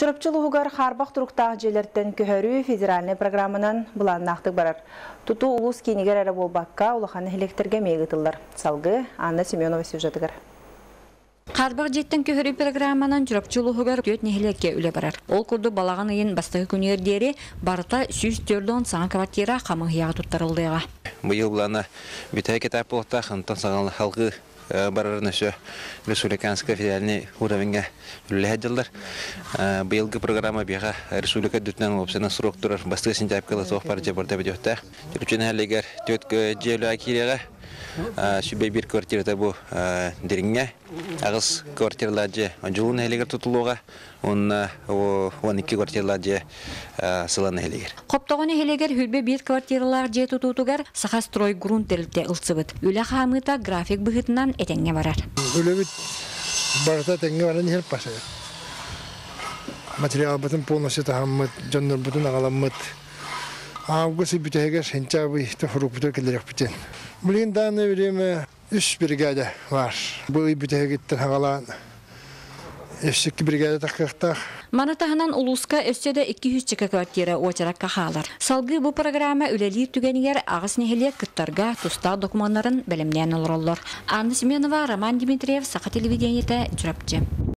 Чұрапчылығығар қарбақ тұрықтағы желерттен көхөрі федеральный программынан бұланнақтық барар. Туту улус кенегер әрі болбаққа улаханы электрге мегітілдір. Салғы Анна Семенова сюжетігір. Қарбақ жеттен көхөрі программанан жүрапчылығығар төт нехілекке үлі барар. Ол күрді балаған айын бастығы күнердері барыта сүйіз төрден саңа квартира қамығияға тұттарылдыға. Быйыл булана битәй кетап болта хантан сагал халкы барарын өсө республиканская федеральный уровеньге үлләһәдәләр. Быйылгы программа бияга республика дүтнән опсына структура басты сентябрьгә тох бар җабарда бидәтә. Төркчән хәлегәр төт җәлә кирәгә Сүбей бир квартирада бу диринге агыс квартираларда ажулун хәлегәр тутулуга онна о 12 квартираларда сыланы хәлегәр. Коптоғыны хелегер хүлбе бет квартиралар же тутутугар саха строй грунт терилте ылсыбыт. Үлә хамыта график быхытынан этеңге барар. Өлөбүт барата теңге баран паса. Материал бутун полностью тахаммыт, жоннор бутун агаламмыт. Август бүтәгә сентябрь та хурук бүтә келерек бүтән. Бүген даны время үш бригада бар. Бу бүтәгә гиттер хагалан. Эшек бригада таккактах. Маны таһынан улуска өстөдө 200 чека квартира очаракка халар. Салгы бу программа үлели түгенигер агыс нехеле кыттарга туста документларын белемнән олороллор. Анна Семенова, Роман Дмитриев, Саха телевидениете, Журапчы.